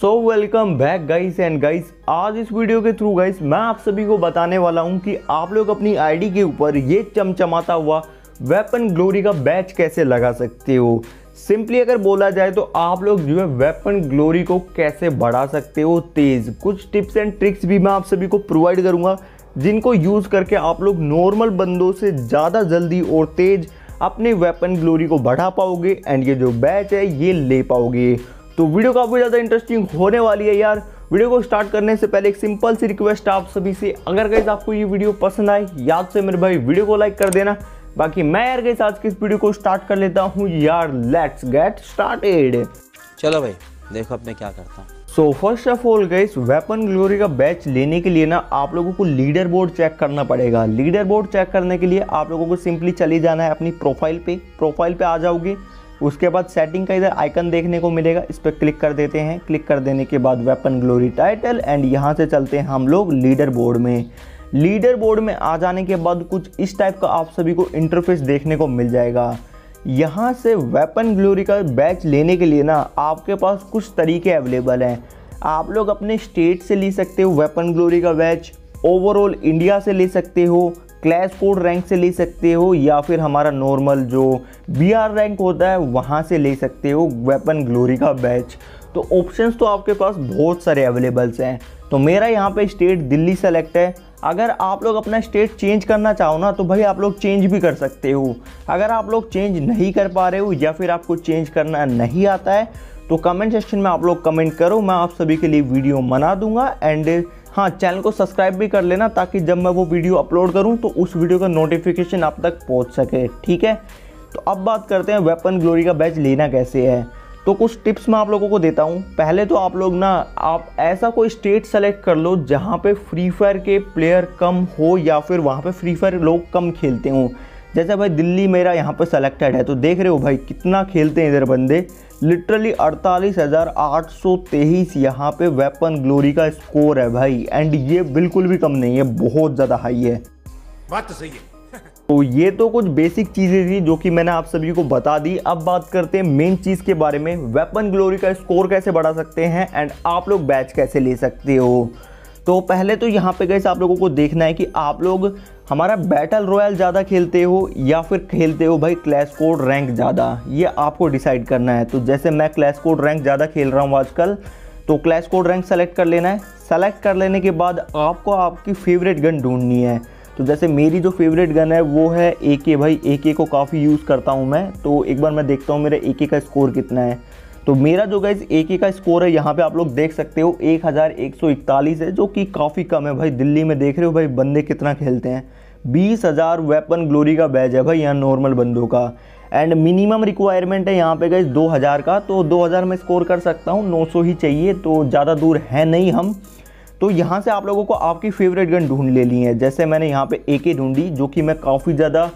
So welcome back guys and guys आज इस video के थ्रू गाइस मैं आप सभी को बताने वाला हूँ कि आप लोग अपनी आईडी के ऊपर ये चमचमाता हुआ वेपन ग्लोरी का बैच कैसे लगा सकते हो? सिंपली अगर बोला जाए तो आप लोग जो है वेपन ग्लोरी को कैसे बढ़ा सकते हो? तेज। कुछ टिप्स एंड ट्रिक्स भी मैं आप सभी को प्रोवाइड करूँगा, जिनको यूज़ करके आप लोग नॉर्मल बंदों से ज़्यादा जल्दी और तेज अपने वेपन ग्लोरी को बढ़ा पाओगे एंड ये जो बैच है, ये ले पाओगे। तो वीडियो काफ़ी ज़्यादा इंटरेस्टिंग होने वाली है यार। वीडियो को स्टार्ट करने से पहले एक सिंपल सी रिक्वेस्ट आप सभी से अगर गैस आपको ये वीडियो पसंद आए याद से मेरे भाई वीडियो को लाइक कर देना। बाकी मैं यार गैस आज की इस वीडियो को स्टार्ट कर लेता हूँ। यार लेट्स गेट स्टार्टेड चलो भाई देखो अब मैं क्या करता हूँ। So first of all guys weapon glory का बैच लेने के लिए ना आप लोगों को लीडर बोर्ड चेक करना पड़ेगा। लीडर बोर्ड चेक करने के लिए आप लोगों को सिंपली चले जाना है अपनी प्रोफ़ाइल पे। प्रोफ़ाइल पे आ जाओगे। उसके बाद सेटिंग का इधर आइकन देखने को मिलेगा। इस पर क्लिक कर देते हैं। क्लिक कर देने के बाद वेपन ग्लोरी टाइटल एंड यहाँ से चलते हैं हम लोग लीडर बोर्ड में। लीडर बोर्ड में आ जाने के बाद कुछ इस टाइप का आप सभी को इंटरफेस देखने को मिल जाएगा। यहाँ से वेपन ग्लोरी का बैच लेने के लिए ना आपके पास कुछ तरीके अवेलेबल हैं। आप लोग अपने स्टेट से ले सकते हो वेपन ग्लोरी का बैच ओवरऑल इंडिया से ले सकते हो। क्लैश कोड रैंक से ले सकते हो या फिर हमारा नॉर्मल जो बी आर रैंक होता है, वहाँ से ले सकते हो वेपन ग्लोरी का बैच तो ऑप्शंस तो आपके पास बहुत सारे अवेलेबल्स हैं। तो मेरा यहाँ पे स्टेट दिल्ली सेलेक्ट है। अगर आप लोग अपना स्टेट चेंज करना चाहो ना तो भाई आप लोग चेंज भी कर सकते हो। अगर आप लोग चेंज नहीं कर पा रहे हो या फिर आपको चेंज करना नहीं आता है तो कमेंट सेक्शन में आप लोग कमेंट करो। मैं आप सभी के लिए वीडियो बना दूँगा। एंड हाँ चैनल को सब्सक्राइब भी कर लेना ताकि जब मैं वो वीडियो अपलोड करूँ तो उस वीडियो का नोटिफिकेशन आप तक पहुँच सके, ठीक है? तो अब बात करते हैं वेपन ग्लोरी का बैच लेना कैसे है। तो कुछ टिप्स मैं आप लोगों को देता हूँ। पहले तो आप लोग ना, आप ऐसा कोई स्टेट सेलेक्ट कर लो जहाँ पे फ्री फायर के प्लेयर कम हो या फिर वहाँ पे फ्री फायर लोग कम खेलते हों। जैसे भाई दिल्ली मेरा यहाँ पे सेलेक्टेड है तो देख रहे हो भाई कितना खेलते हैं इधर बंदे। लिटरली अड़तालीस हज़ार आठ सौ तेईस यहाँ पे वेपन ग्लोरी का स्कोर है भाई एंड ये बिल्कुल भी कम नहीं है बहुत ज़्यादा हाई है। बात तो सही है। तो ये तो कुछ बेसिक चीज़ें थी जो कि मैंने आप सभी को बता दी। अब बात करते हैं मेन चीज़ के बारे में वेपन ग्लोरी का स्कोर कैसे बढ़ा सकते हैं एंड आप लोग बैच कैसे ले सकते हो? तो पहले तो यहाँ पे गए आप लोगों को देखना है कि आप लोग हमारा बैटल रॉयल ज़्यादा खेलते हो या फिर खेलते हो भाई क्लैश कोड रैंक ज़्यादा? ये आपको डिसाइड करना है। तो जैसे मैं क्लैश कोड रैंक ज़्यादा खेल रहा हूँ आजकल तो क्लैश कोड रैंक सेलेक्ट कर लेना है। सेलेक्ट कर लेने के बाद आपको आपकी फेवरेट गन ढूंढनी है। तो जैसे मेरी जो फेवरेट गन है, वो है ए के भाई ए के काफ़ी यूज़ करता हूँ मैं। तो एक बार मैं देखता हूँ मेरा ए के का स्कोर कितना है। तो मेरा जो गाइज़ ए के का स्कोर है, यहाँ पे आप लोग देख सकते हो, एक हज़ार एक सौ इकतालीस है, जो कि काफ़ी कम है भाई। दिल्ली में देख रहे हो भाई, बंदे कितना खेलते हैं। बीस हज़ार वेपन ग्लोरी का बैच है भाई यहाँ नॉर्मल बंदों का। एंड मिनिमम रिक्वायरमेंट है यहाँ पे गए दो हज़ार का तो दो हज़ार में स्कोर कर सकता हूँ, नौ सौ ही चाहिए तो ज़्यादा दूर है नहीं हम। तो यहाँ से आप लोगों को आपकी फेवरेट गन ढूंढ ले ली है, जैसे मैंने यहाँ पे ए के ढूंढी, जो कि मैं काफ़ी ज़्यादा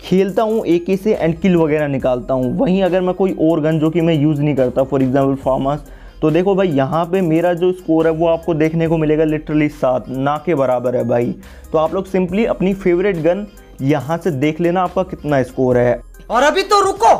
खेलता हूँ ए के से एंड किल वगैरह निकालता हूँ। वहीं अगर मैं कोई और गन जो कि मैं यूज़ नहीं करता फॉर एग्ज़ाम्पल फार्मास तो देखो भाई यहाँ पे मेरा जो स्कोर है वो आपको देखने को मिलेगा लिटरली सात ना के बराबर है भाई। तो आप लोग सिंपली अपनी फेवरेट गन यहाँ से देख लेना आपका कितना स्कोर है। और अभी तो रुको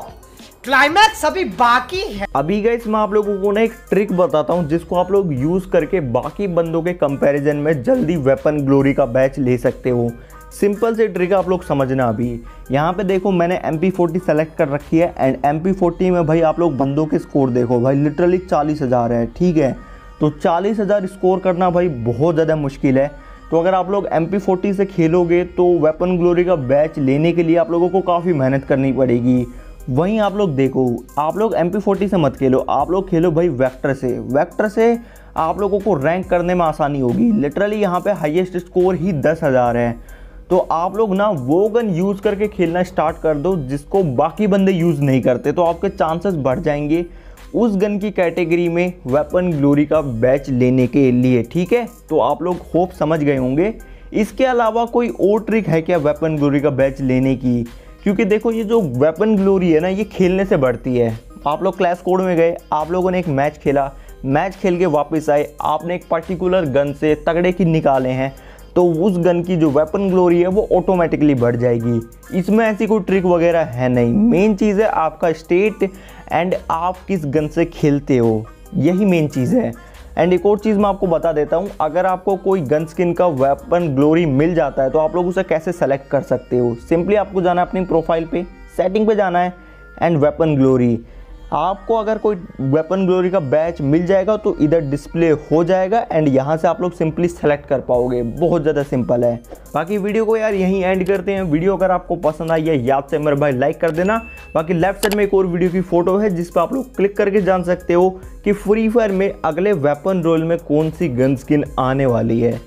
क्लाइमैक्स अभी बाकी है। अभी गई मैं आप लोगों को ना एक ट्रिक बताता हूँ जिसको आप लोग यूज़ करके बाकी बंदों के कंपैरिजन में जल्दी वेपन ग्लोरी का बैच ले सकते हो। सिंपल से ट्रिक आप लोग समझना अभी। यहाँ पे देखो मैंने एम पी फोर्टी सेलेक्ट कर रखी है एंड एम पी फोर्टी में भाई आप लोग बंदों के स्कोर देखो। भाई लिटरली चालीस हज़ार है, ठीक है? तो चालीस हज़ार स्कोर करना भाई बहुत ज़्यादा मुश्किल है। तो अगर आप लोग एम पी फोर्टी से खेलोगे तो वेपन ग्लोरी का बैच लेने के लिए आप लोगों को काफ़ी मेहनत करनी पड़ेगी। वहीं आप लोग देखो, आप लोग एम पी फोर्टी से मत खेलो, आप लोग खेलो भाई वैक्टर से। वैक्टर से आप लोगों को रैंक करने में आसानी होगी। लिटरली यहाँ पे हाईएस्ट स्कोर ही दस हज़ार है। तो आप लोग ना वो गन यूज़ करके खेलना स्टार्ट कर दो, जिसको बाकी बंदे यूज़ नहीं करते तो आपके चांसेस बढ़ जाएँगे उस गन की कैटेगरी में वेपन ग्लोरी का बैच लेने के लिए, ठीक है? तो आप लोग होप समझ गए होंगे। इसके अलावा कोई और ट्रिक है क्या वेपन ग्लोरी का बैच लेने की? क्योंकि देखो, ये जो वेपन ग्लोरी है ना, ये खेलने से बढ़ती है। आप लोग क्लास कोड में गए, आप लोगों ने एक मैच खेला। मैच खेल के वापस आए, आपने एक पर्टिकुलर गन से तगड़े की निकाले हैं। तो उस गन की जो वेपन ग्लोरी है, वो ऑटोमेटिकली बढ़ जाएगी। इसमें ऐसी कोई ट्रिक वगैरह है नहीं। मेन चीज़ है आपका स्टेट एंड आप किस गन से खेलते हो। यही मेन चीज़ है। एंड एक और चीज़ मैं आपको बता देता हूँ, अगर आपको कोई गन स्किन का वेपन ग्लोरी मिल जाता है तो आप लोग उसे कैसे सेलेक्ट कर सकते हो? सिंपली आपको जाना है अपनी प्रोफ़ाइल पे सेटिंग पे जाना है एंड वेपन ग्लोरी आपको अगर कोई वेपन ग्लोरी का बैच मिल जाएगा तो इधर डिस्प्ले हो जाएगा एंड यहाँ से आप लोग सिंपली सेलेक्ट कर पाओगे। बहुत ज़्यादा सिंपल है। बाकी वीडियो को यार यहीं एंड करते हैं। वीडियो अगर आपको पसंद आई है, याद से मेरे भाई लाइक कर देना। बाकी लेफ़्ट साइड में एक और वीडियो की फ़ोटो है, जिस पर आप लोग क्लिक करके जान सकते हो कि फ्री फायर में अगले वेपन रोल में कौन सी गन स्किन आने वाली है।